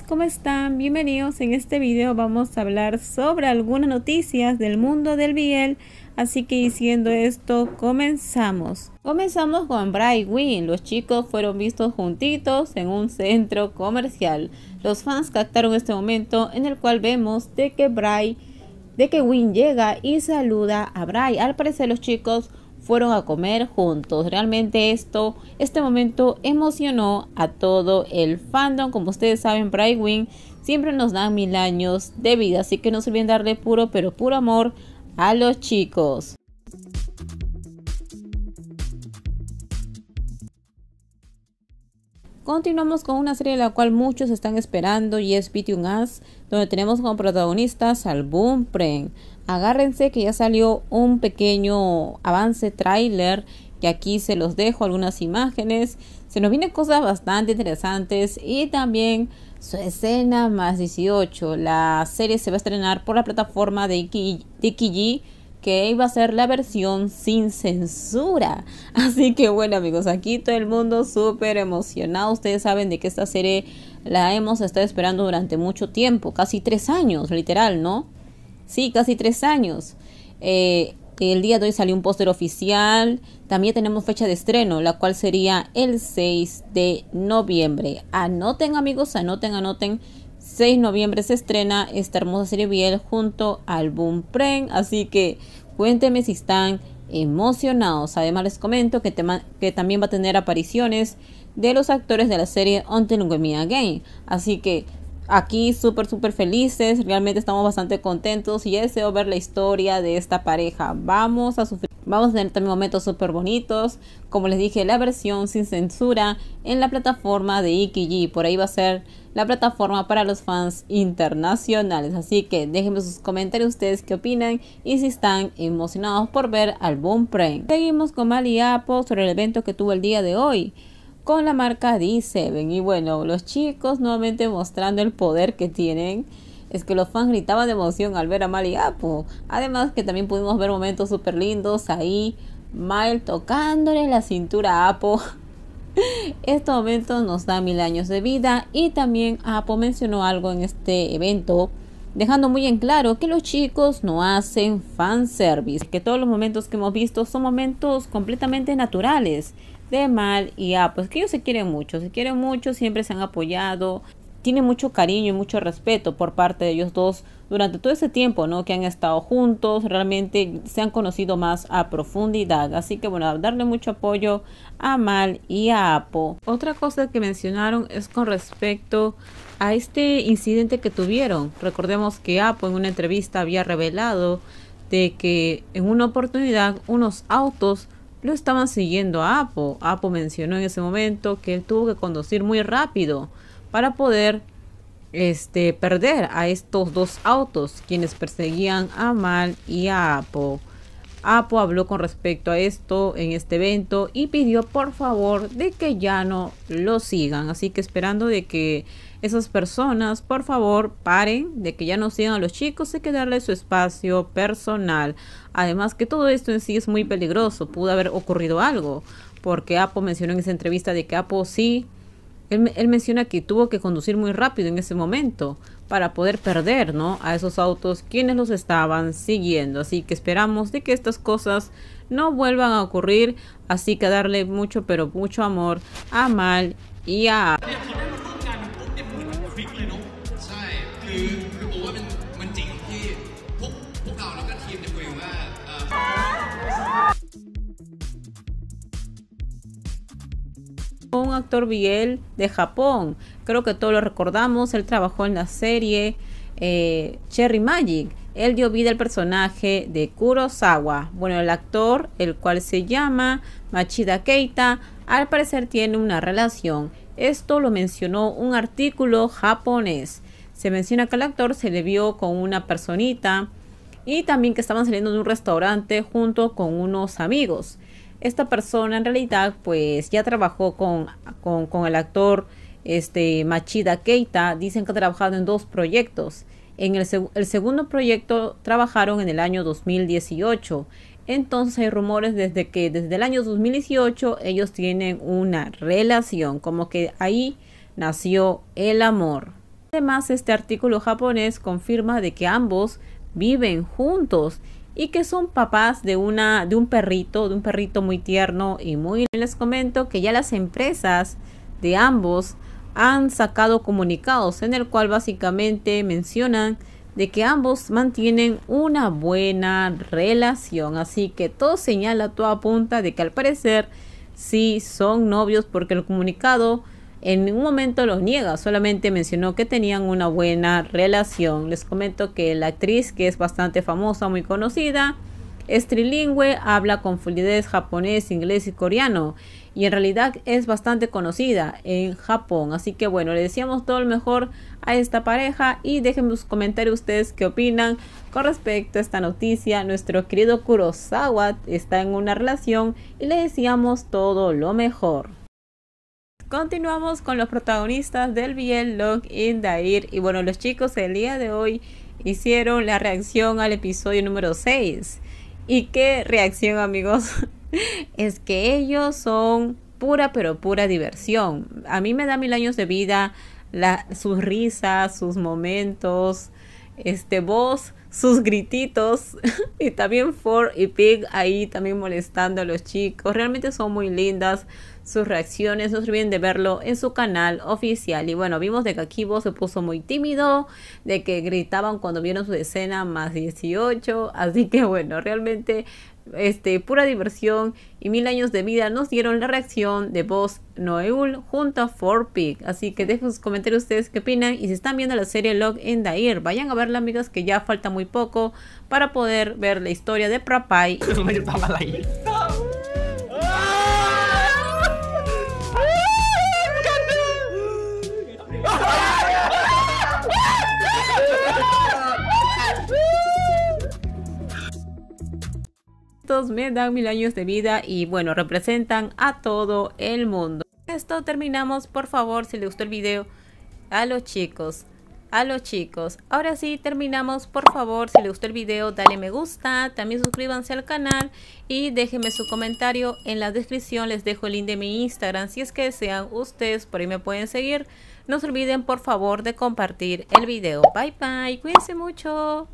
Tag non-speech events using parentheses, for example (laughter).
¿cómo están? Bienvenidos. En este video vamos a hablar sobre algunas noticias del mundo del BL. Así que diciendo esto, comenzamos. Comenzamos con Bright Win. Los chicos fueron vistos juntitos en un centro comercial. Los fans captaron este momento en el cual vemos de que Bright, de que Win llega y saluda a Bright. Al parecer los chicos fueron a comer juntos. Realmente esto, este momento emocionó a todo el fandom. Como ustedes saben, Brightwing siempre nos da mil años de vida, así que no se olviden darle puro, pero puro amor a los chicos. Continuamos con una serie de la cual muchos están esperando y es Between Us, donde tenemos como protagonistas al Boom Pren. Agárrense que ya salió un pequeño avance trailer que aquí se los dejo algunas imágenes. Se nos vienen cosas bastante interesantes y también su escena más 18. La serie se va a estrenar por la plataforma de Ikiji que iba a ser la versión sin censura. (laughs) Así que bueno amigos, aquí todo el mundo súper emocionado. Ustedes saben de que esta serie la hemos estado esperando durante mucho tiempo, casi tres años, literal, ¿no? Sí, casi tres años. Eh, el día de hoy salió un póster oficial. También tenemos fecha de estreno, la cual sería el 6 de noviembre. Anoten amigos, anoten, anoten 6 de noviembre se estrena esta hermosa serie Biel junto al Boom Pren. Así que cuéntenme si están emocionados. Además les comento que, que también va a tener apariciones de los actores de la serie Until We Again. Así que aquí súper súper felices. Realmente estamos bastante contentos y deseo ver la historia de esta pareja. Vamos a sufrir. Vamos a tener también momentos súper bonitos. Como les dije, la versión sin censura en la plataforma de Ikiji. Por ahí va a ser la plataforma para los fans internacionales. Así que déjenme sus comentarios ustedes qué opinan y si están emocionados por ver al Boom Prank. Seguimos con Mali Apo sobre el evento que tuvo el día de hoy con la marca D7 y bueno los chicos nuevamente mostrando el poder que tienen. Es que los fans gritaban de emoción al ver a Mali Apo además que también pudimos ver momentos súper lindos ahí. Mile tocándole la cintura a Apo (laughs) Este momento nos da mil años de vida. Y también Apo mencionó algo en este evento dejando muy en claro que los chicos no hacen fanservice, que todos los momentos que hemos visto son momentos completamente naturales de Mal y Apo, es que ellos se quieren mucho, se quieren mucho, siempre se han apoyado, tiene mucho cariño y mucho respeto por parte de ellos dos durante todo ese tiempo, ¿no? Que han estado juntos, realmente se han conocido más a profundidad. Así que bueno, darle mucho apoyo a Mal y a Apo. Otra cosa que mencionaron es con respecto a este incidente que tuvieron. Recordemos que Apo en una entrevista había revelado de que en una oportunidad unos autos lo estaban siguiendo a Apo. Apo mencionó en ese momento que él tuvo que conducir muy rápido para poder este, perder a estos dos autos, quienes perseguían a Mal y a Apo. Apo habló con respecto a esto en este evento y pidió por favor de que ya no lo sigan. Así que esperando de que esas personas por favor paren, de que ya no sigan a los chicos, hay que darle su espacio personal. Además que todo esto en sí es muy peligroso, pudo haber ocurrido algo, porque Apo mencionó en esa entrevista de que Apo sí él, menciona que tuvo que conducir muy rápido en ese momento para poder perder, ¿no? A esos autos quienes los estaban siguiendo. Así que esperamos de que estas cosas no vuelvan a ocurrir. Así que darle mucho, pero mucho amor a Mal y a... un actor Biel de Japón. Creo que todos lo recordamos. Él trabajó en la serie eh, Cherry Magic. Él dio vida al personaje de Kurosawa. Bueno, el actor, el cual se llama Machida Keita, al parecer tiene una relación. Esto lo mencionó un artículo japonés. Se menciona que el actor se le vio con una personita y también que estaban saliendo de un restaurante junto con unos amigos esta persona en realidad pues ya trabajó con, con, el actor este, Machida Keita. Dicen que ha trabajado en dos proyectos. En el, el, segundo proyecto trabajaron en el año 2018. Entonces hay rumores desde que desde el año 2018 ellos tienen una relación, como que ahí nació el amor. Además, este artículo japonés confirma de que ambos viven juntos y que son papás de una de un perrito, de un perrito muy tierno y muy les comento que ya las empresas de ambos han sacado comunicados en el cual básicamente mencionan de que ambos mantienen una buena relación, así que todo señala, todo apunta de que al parecer sí son novios porque el comunicado en ningún momento lo niega, solamente mencionó que tenían una buena relación. Les comento que la actriz, que es bastante famosa, muy conocida, es trilingüe, habla con fluidez japonés, inglés y coreano. Y en realidad es bastante conocida en Japón. Así que bueno, le decíamos todo lo mejor a esta pareja. Y déjenme sus comentarios ustedes qué opinan con respecto a esta noticia. Nuestro querido Kurosawa está en una relación y le decíamos todo lo mejor. Continuamos con los protagonistas del BL Log in Dair. Y bueno, los chicos el día de hoy hicieron la reacción al episodio número 6. ¿Y qué reacción, amigos? (laughs) es que ellos son pura pero pura diversión. A mí me da mil años de vida la, sus risas, sus momentos, este voz, sus grititos (laughs) y también Ford y Pig ahí también molestando a los chicos. Realmente son muy lindas sus reacciones. No se olviden de verlo en su canal oficial. Y bueno, vimos de que vos se puso muy tímido, de que gritaban cuando vieron su escena más 18. Así que bueno, realmente este, pura diversión y mil años de vida nos dieron la reacción de voz Noeul junto a 4Pig. Así que dejen sus comentarios ustedes qué opinan y si están viendo la serie Log in Dair, vayan a verla amigas que ya falta muy poco para poder ver la historia de Prapai. (coughs) me dan mil años de vida y bueno, representan a todo el mundo. Esto terminamos, por favor, si les gustó el video, a los chicos, a los chicos. Ahora sí, terminamos, por favor, si les gustó el video, dale me gusta, también suscríbanse al canal y déjenme su comentario. En la descripción les dejo el link de mi Instagram, si es que desean ustedes, por ahí me pueden seguir. No se olviden, por favor, de compartir el video. Bye, bye, cuídense mucho.